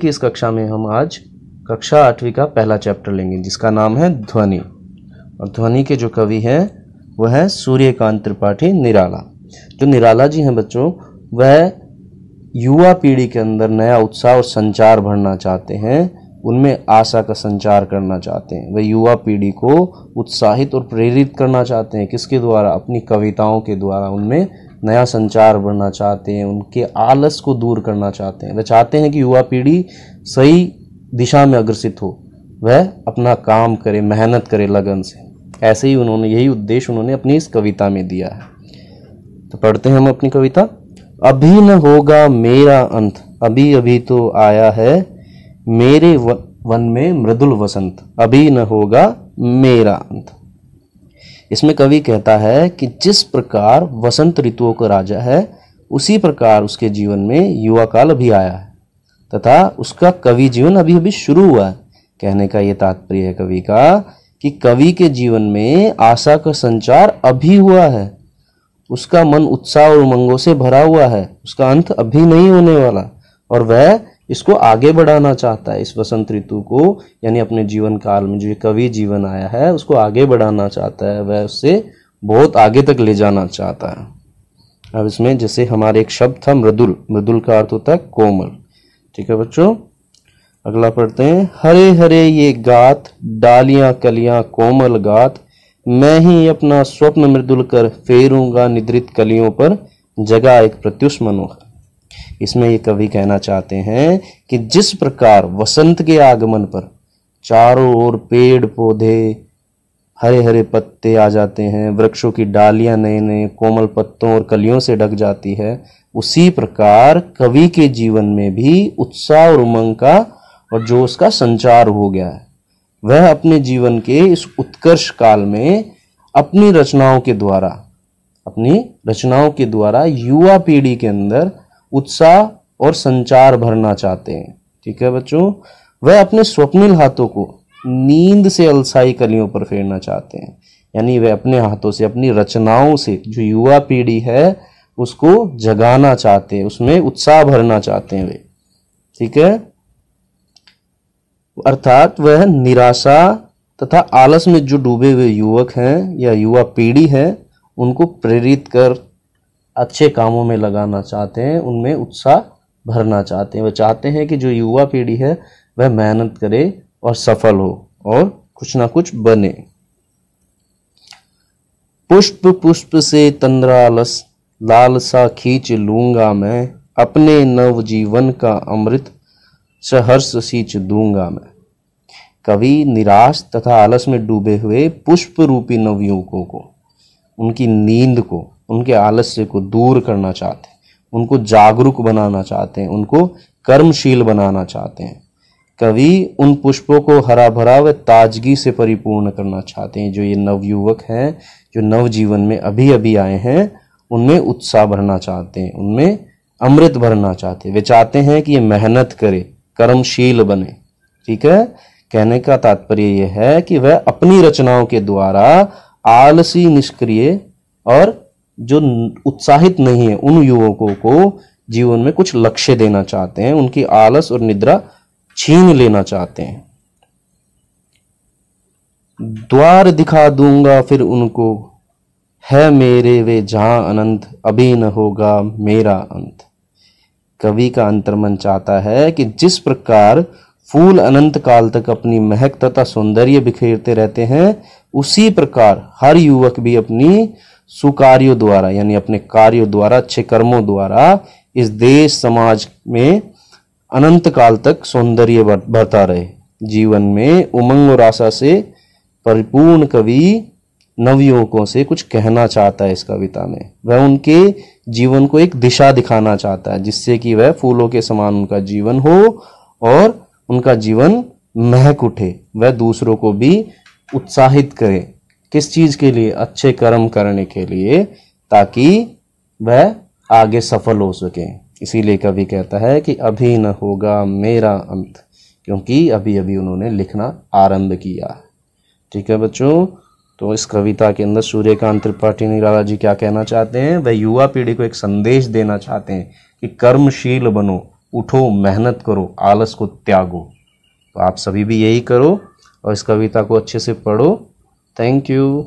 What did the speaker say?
कि इस कक्षा में हम आज कक्षा आठवीं का पहला चैप्टर लेंगे, जिसका नाम है ध्वनि। और ध्वनि के जो कवि हैं, वह है सूर्यकांत त्रिपाठी निराला। जो निराला जी हैं बच्चों, वह युवा पीढ़ी के अंदर नया उत्साह और संचार भरना चाहते हैं, उनमें आशा का संचार करना चाहते हैं। वह युवा पीढ़ी को उत्साहित और प्रेरित करना चाहते हैं, किसके द्वारा? अपनी कविताओं के द्वारा उनमें नया संचार बढ़ना चाहते हैं, उनके आलस को दूर करना चाहते हैं। वह चाहते हैं कि युवा पीढ़ी सही दिशा में अग्रसित हो। वह अपना काम करे, मेहनत करे लगन से। ऐसे ही उन्होंने, यही उद्देश्य उन्होंने अपनी इस कविता में दिया है। तो पढ़ते हैं हम अपनी कविता। अभी न होगा मेरा अंत, अभी अभी तो आया है मेरे वन में मृदुल वसंत, अभी न होगा मेरा अंत। इसमें कवि कहता है कि जिस प्रकार वसंत ऋतुओं का राजा है, उसी प्रकार उसके जीवन में युवा काल अभी आया है। तथा उसका कवि जीवन अभी अभी शुरू हुआ है। कहने का ये तात्पर्य है कवि का कि कवि के जीवन में आशा का संचार अभी हुआ है। उसका मन उत्साह और उमंगों से भरा हुआ है। उसका अंत अभी नहीं होने वाला। और वह इसको आगे बढ़ाना चाहता है, इस वसंत ऋतु को, यानी अपने जीवन काल में जो कवि जीवन आया है, उसको आगे बढ़ाना चाहता है, वह उससे बहुत आगे तक ले जाना चाहता है। अब इसमें जैसे हमारे एक शब्द था, मृदुल। मृदुल का अर्थ होता है कोमल। ठीक है बच्चों? अगला पढ़ते हैं। हरे हरे ये गात, डालियाँ कलियाँ कोमल गात, मैं ही अपना स्वप्न मृदुल कर फेरूँगा, निद्रित कलियों पर जगा एक प्रत्युष मनोहर इसमें ये कवि कहना चाहते हैं कि जिस प्रकार वसंत के आगमन पर चारों ओर पेड़ पौधे हरे हरे पत्ते आ जाते हैं, वृक्षों की डालियाँ नए नए कोमल पत्तों और कलियों से ढक जाती है, उसी प्रकार कवि के जीवन में भी उत्साह और उमंग का और जो उसका संचार हो गया है। वह अपने जीवन के इस उत्कर्ष काल में अपनी रचनाओं के द्वारा, अपनी रचनाओं के द्वारा युवा पीढ़ी के अंदर उत्साह और संचार भरना चाहते हैं। ठीक है बच्चों? वह अपने स्वप्निल हाथों को नींद से अलसाई कलियों पर फेरना चाहते हैं। यानी वे अपने हाथों से, अपनी रचनाओं से, जो युवा पीढ़ी है, उसको जगाना चाहते हैं, उसमें उत्साह भरना चाहते हैं वे। ठीक है? अर्थात वह निराशा तथा आलस में जो डूबे हुए युवक हैं या युवा पीढ़ी है, उनको प्रेरित कर अच्छे कामों में लगाना चाहते हैं, उनमें उत्साह भरना चाहते हैं। वह चाहते हैं कि जो युवा पीढ़ी है, वह मेहनत करे और सफल हो और कुछ ना कुछ बने। पुष्प पुष्प से तंद्रालस लालसा खींच लूँगा मैं, अपने नव जीवन का अमृत सहर्ष सींच दूँगा मैं। कवि निराश तथा आलस में डूबे हुए पुष्प रूपी नवयुवकों को, उनकी नींद को उनके आलस्य को दूर करना चाहते हैं, उनको जागरूक बनाना चाहते हैं, उनको कर्मशील बनाना चाहते हैं। कवि उन पुष्पों को हरा भरा व ताजगी से परिपूर्ण करना चाहते हैं, जो ये नवयुवक हैं, जो नव जीवन में अभी अभी आए हैं, उनमें उत्साह भरना चाहते हैं, उनमें अमृत भरना चाहते हैं। वे चाहते हैं कि ये मेहनत करे, कर्मशील बने। ठीक है? कहने का तात्पर्य यह है कि वह अपनी रचनाओं के द्वारा आलसी, निष्क्रिय और जो उत्साहित नहीं है उन युवकों को जीवन में कुछ लक्ष्य देना चाहते हैं, उनकी आलस और निद्रा छीन लेना चाहते हैं। द्वार दिखा दूँगा फिर उनको, है मेरे वे जहाँ अनंत, अभी न होगा मेरा अंत। कवि का अंतर्मन चाहता है कि जिस प्रकार फूल अनंत काल तक अपनी महक तथा सौंदर्य बिखेरते रहते हैं, उसी प्रकार हर युवक भी अपनी सुकार्यों द्वारा, यानी अपने कार्यों द्वारा, अच्छे कर्मों द्वारा इस देश समाज में अनंत काल तक सौंदर्य बढ़ता रहे। जीवन में उमंग और आशा से परिपूर्ण कवि नवयुवकों से कुछ कहना चाहता है इस कविता में। वह उनके जीवन को एक दिशा दिखाना चाहता है, जिससे कि वह फूलों के समान उनका जीवन हो और उनका जीवन महक उठे। वह दूसरों को भी उत्साहित करे। किस चीज़ के लिए? अच्छे कर्म करने के लिए, ताकि वह आगे सफल हो सके। इसीलिए कवि कहता है कि अभी न होगा मेरा अंत, क्योंकि अभी अभी उन्होंने लिखना आरंभ किया ठीक है बच्चों तो इस कविता के अंदर सूर्यकांत त्रिपाठी निराला जी क्या कहना चाहते हैं? वह युवा पीढ़ी को एक संदेश देना चाहते हैं कि कर्मशील बनो, उठो, मेहनत करो, आलस को त्यागो। तो आप सभी भी यही करो और इस कविता को अच्छे से पढ़ो। Thank you